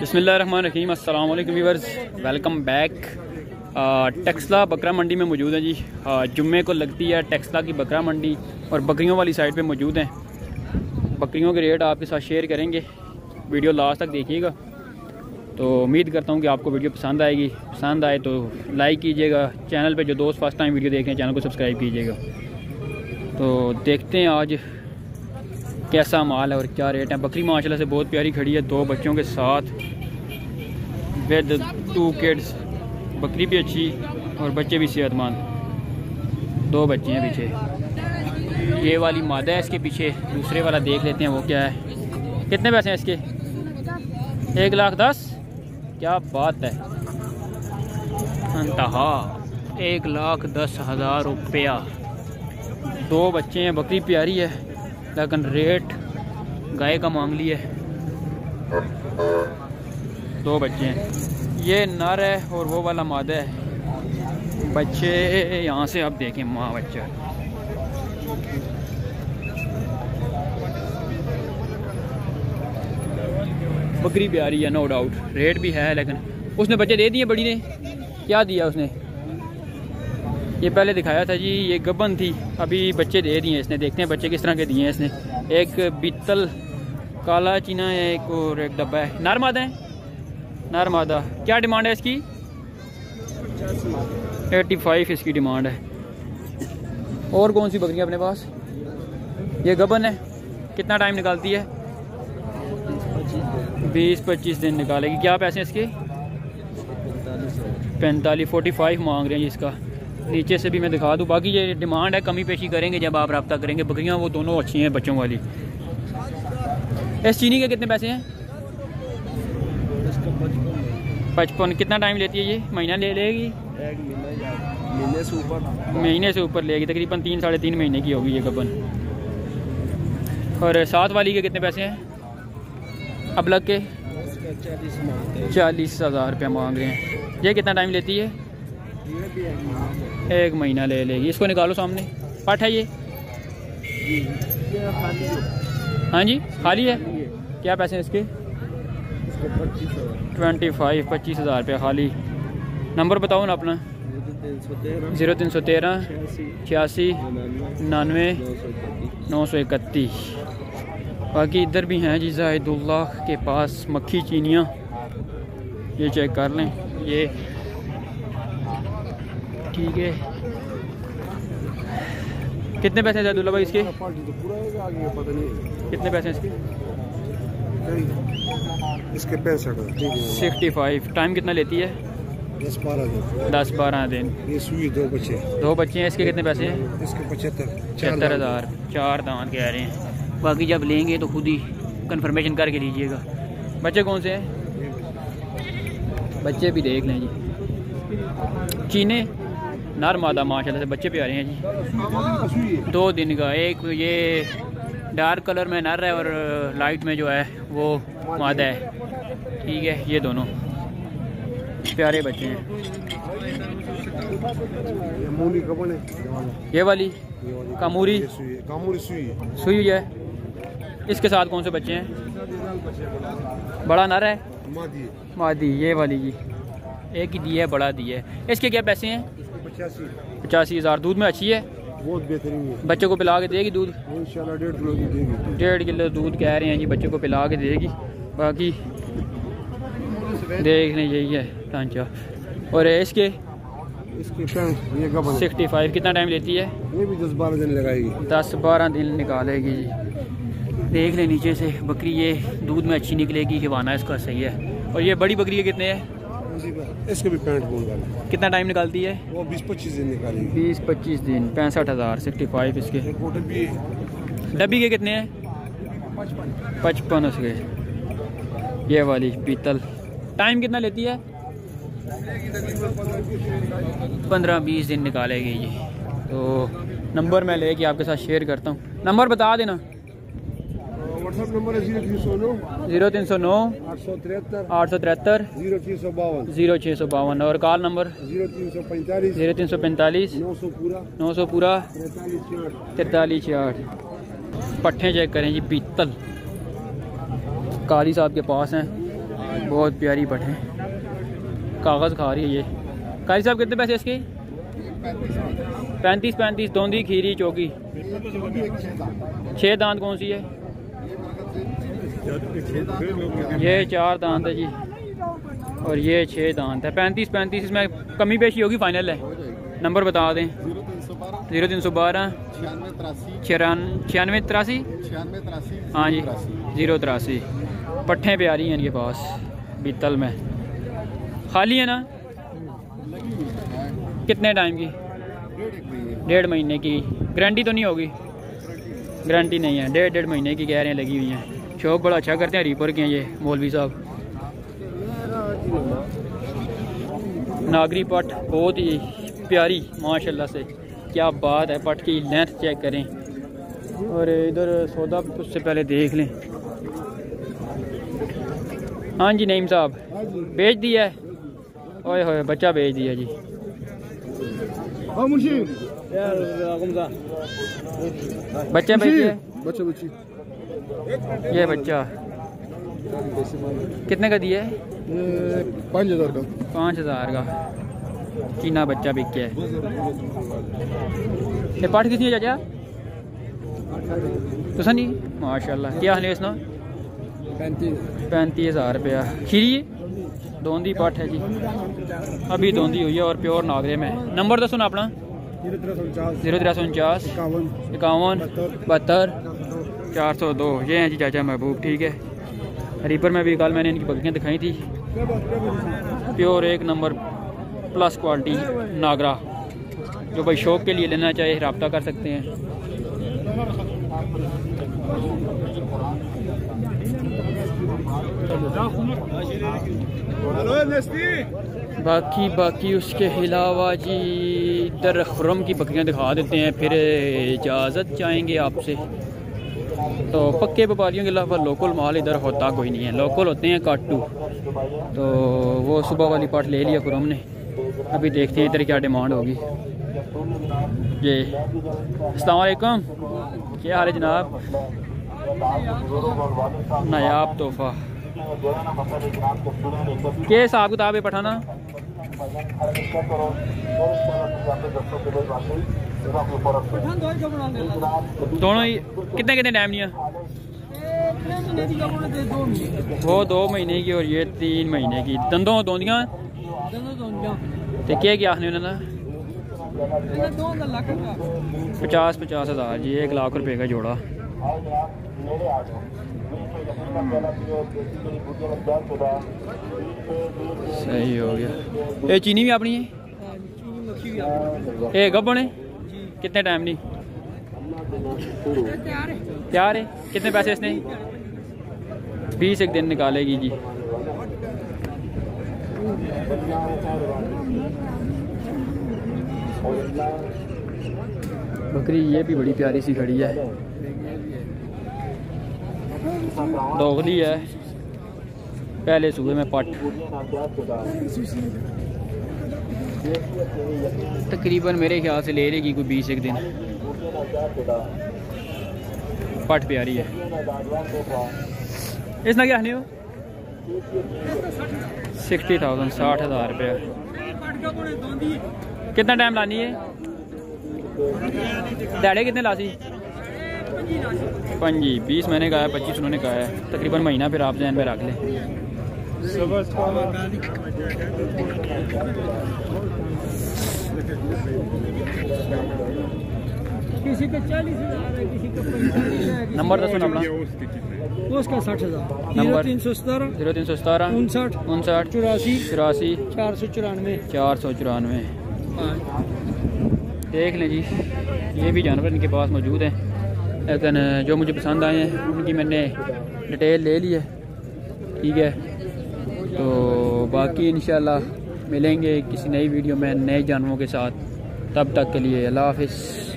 बसमीम अल्लाम viewers welcome back. Taxila बकरा मंडी में मौजूद है जी। जुम्मे को लगती है टेक्सला की बकरा मंडी और बकरियों वाली साइड पे मौजूद हैं। बकरियों के रेट आपके साथ शेयर करेंगे। वीडियो लास्ट तक देखिएगा। तो उम्मीद करता हूँ कि आपको वीडियो पसंद आएगी। पसंद आए तो लाइक कीजिएगा। चैनल पे जो दोस्त फ़र्स्ट टाइम वीडियो देखें चैनल को सब्सक्राइब कीजिएगा। तो देखते हैं आज कैसा माल है और क्या रेट है। बकरी माशाल्लाह से बहुत प्यारी खड़ी है। दो बच्चों के साथ। विद टू किड्स, बकरी भी अच्छी और बच्चे भी सेहतमंद। दो बच्चे हैं पीछे। ये वाली मादा है इसके पीछे। दूसरे वाला देख लेते हैं, वो क्या है। कितने पैसे हैं इसके? एक लाख दस? क्या बात है। अंतहा, एक लाख दस हज़ार रुपया। दो बच्चे हैं, बकरी प्यारी है, लेकिन रेट, गाय का मांग लिया है। दो बच्चे हैं। ये नर है और वो वाला मादा है। बच्चे यहाँ से आप देखें माँ बच्चा। बकरी प्यारी है नो डाउट रेट भी है, लेकिन उसने बच्चे दे दिए बड़ी ने। क्या दिया उसने? ये पहले दिखाया था जी, ये गबन थी। अभी बच्चे दे दिए इसने। देखते हैं बच्चे किस तरह के दिए हैं इसने। एक बीतल, काला चीना है, एक और एक डब्बा है। नर मादा है। नर मादा क्या डिमांड है इसकी? एट्टी फाइव इसकी डिमांड है और कौन सी बकरियाँ अपने पास? ये गबन है। कितना टाइम निकालती है? बीस पच्चीस दिन निकालेगी। क्या पैसे इसके? पैंतालीस फोर्टी फाइव मांग रहे हैं इसका। नीचे से भी मैं दिखा दूँ। बाकी ये डिमांड है, कमी पेशी करेंगे जब आप रब्ता करेंगे। बकरियाँ वो दोनों अच्छी हैं बच्चों वाली। इस चीनी के कितने पैसे हैं? पचपन कितना टाइम लेती है ये? महीना ले लेगी? महीने से ऊपर। महीने से ऊपर लेगी तकरीबन तीन साढ़े तीन महीने की होगी ये गबन और सात वाली के कितने पैसे हैं? अब लग के? चालीस हज़ार रुपया मांग रहे हैं। ये कितना टाइम लेती है? एक महीना ले लेगी। इसको निकालो सामने। पट है ये? हाँ। जी खाली है। क्या पैसे हैं इसके? ट्वेंटी फाइव पच्चीस हज़ार रुपया खाली। नंबर बताओ ना अपना। ज़ीरो तीन सौ तेरह, छियासी निन्यानवे नौ सौ इकतीस। बाकी इधर भी हैं जी जाहिदुल्ला के पास मक्खी चीनियाँ। ये चेक कर लें। ये ठीक है। कितने पैसे हैं जैदुल्ला भाई इसके? कितने पैसे हैं इसके? इसके पैंसठ सिक्सटी फाइव। टाइम कितना लेती है? दस बारह दिन। दस बारह दिन। ये सुई दो बच्चे। दो बच्चे हैं इसके कितने पैसे हैं? इसके पचहत्तर। पचहत्तर हज़ार। चार दांत कह रहे हैं। बाकी जब लेंगे तो खुद ही कंफर्मेशन करके लीजिएगा बच्चे कौन से हैं? बच्चे भी देख लें जी। चीने? नर मादा माशाल्लाह से बच्चे प्यारे हैं जी। दो दिन का। एक ये डार्क कलर में नर है और लाइट में जो है वो मादा है। ठीक है ये दोनों। प्यारे बच्चे हैं। ये वाली कामूरी। कामूरी सुई सुई है। इसके साथ कौन से बच्चे हैं? बड़ा नर है? मादी मादी ये वाली जी। एक ही दी है बड़ा दी है। इसके क्या पैसे हैं? पचासी हज़ार। दूध में अच्छी है? बहुत बेहतरीन है। बच्चे को पिला के देगी दूध? इंशाल्लाह डेढ़ किलो की देगी। डेढ़ किलो दूध कह रहे हैं जी बच्चों को पिला के देगी। बाकी देख लें यही है ढांचा और इसके सिक्सटी फाइव कितना टाइम लेती है? ये भी दस बारह दिन लगाएगी। दस बारह दिन निकालेगी जी। देख ले नीचे से बकरी ये दूध में अच्छी निकलेगी हिवाना इसका सही है। और ये बड़ी बकरी के कितने हैं? इसके भी पैंट बोल कितना टाइम निकालती है? वो बीस पच्चीस दिन निकालेगी। बीस पच्चीस दिन पैंसठ हज़ार सिक्सटी फाइव इसके डब्बी के कितने हैं? पचपन उसके। ये वाली पीतल। टाइम कितना लेती है? पंद्रह बीस दिन निकालेगी ये। तो नंबर मैं लेके आपके साथ शेयर करता हूँ। नंबर बता देना। व्हाट्सएप नंबर है ज़ीरो तीन सौ नौ ज़ीरो तीन सौ नौ आठ सौ तिहत्तर आठ सौ तिहत्तर ज़ीरो तीन सौ बावन ज़ीरो छः सौ बावन और कॉल नंबर ज़ीरो तीन सौ पैंतालीस ज़ीरो तीन सौ पैंतालीस नौ सौ पूरा नौ सौ पूरा तिरतालीस छियाठ पट्ठे चेक करें जी पीतल। काली साहब के पास हैं। बहुत प्यारी पट है कागज़ खा रही है ये। काली साहब कितने पैसे इसके? पैंतीस पैंतीस। दोंदी खीरी चौकी। छः दांत कौन सी है? ये चार दांत है जी। और ये छः दांत है। पैंतीस पैंतीस इसमें कमी पेशी होगी फाइनल है। नंबर बता दें। ज़ीरो तीन सौ बारह। छियानवे तिरासी। हाँ जी। ज़ीरो तिरासी। पट्ठे प्यारी हैं इनके पास बीतल में। खाली है ना? कितने टाइम की? डेढ़ महीने की। गारंटी तो नहीं होगी? गारंटी नहीं है। डेढ़ डेढ़ महीने की कह रहे हैं लगी हुई हैं। शौक बड़ा अच्छा करते हैं रीपर के हैं ये मौलवी साहब। नागरी पट बहुत ही प्यारी माशाल्लाह से। क्या बात है पट की लेंथ चेक करें। और इधर सौदा उससे पहले देख लें। हाँ जी नईम साहब बेच दिया है। ओए होए बच्चा बेच दिया जी। बच्चा बेच दिया बच्चा बच्ची। ये बच्चा। कितने का दिया है? पाँच हज़ार का। पाँच हज़ार का। चीना बच्चा बिक गया है? ये पाठ कितनी चाचा? तुसा नहीं माशाल्लाह क्या हाल है इसना पैंती हज़ार रुपया। खीरी दोंदी पट है जी। अभी दोंदी हुई है और प्योर नागरे में नंबर दसो ना अपना। ज़ीरो तेरह सौ उनचास। इक्यावन। बहत्तर। चार सौ दो। ये हैं जी चाचा महबूब, ठीक है। रीपर में भी कल मैंने इनकी बकरियाँ दिखाई थी। प्योर एक नंबर प्लस क्वालिटी नागरा, जो भाई शौक के लिए लेना चाहे, रबता कर सकते हैं। बाकी बाकी उसके अलावा जी इधर खुरम की बकरियाँ दिखा देते हैं, फिर इजाज़त चाहेंगे आपसे। तो पक्के व्यापारियों के अलावा लोकल माल इधर होता कोई नहीं है। लोकल होते हैं काटू। तो वो सुबह वाली पार्ट ले लिया खुरम ने। अभी देखते हैं इधर क्या डिमांड होगी। जी अस्सलाम वालेकुम। क्या हाल है जनाब? नायाब तोहफा। के हिसाब किताब है पठाना? दोनों ही कितने कितने टाइम नहीं वो दो महीने की और ये तीन महीने की। दंदों दोंदियाँ ते केह् क्या आखने उन्होंने पचास पचास हज़ार जी एक लाख रुपए का जोड़ा। सही हो गया। ये चीनी भी अपनी है? ये गब्बन है? कितने टाइम नहीं? तैयार है। कितने पैसे इसने? बीस एक दिन निकालेगी जी। बकरी ये भी बड़ी प्यारी सी खड़ी है। दोगली है। पहले सूबे में पट। तकरीबन मेरे ख्याल से ले लेगी कोई बीस एक दिन। पट प्यारी है। इसना क्या हो? सिक्सटी थाउज़ेंड, साठ हज़ार रुपया। कितना टाइम लानी है? दाड़े कितने लासी पंजी बीस मैंने कहा है, पच्चीस उन्होंने कहा है। तकरीबन महीना फिर आप जहन में रख लें। किसी का चालीस हज़ार है किसी का पैंतालीस है नंबर दसो अपना। उसका साठ हज़ार। नंबर? तीन सौ सतारह ज़ीरो तीन सौ सतारह उनसठ उनसठ चौरासी चौरासी चार सौ चौरानवे। चार सौ चौरानवे। देख लें जी ये भी जानवर इनके पास मौजूद हैं। लेकिन जो मुझे पसंद आए हैं उनकी मैंने डिटेल ले ली है। ठीक है। तो बाकी इंशाल्लाह मिलेंगे किसी नई वीडियो में नए जानवरों के साथ। तब तक के लिए अल्लाह हाफिज़।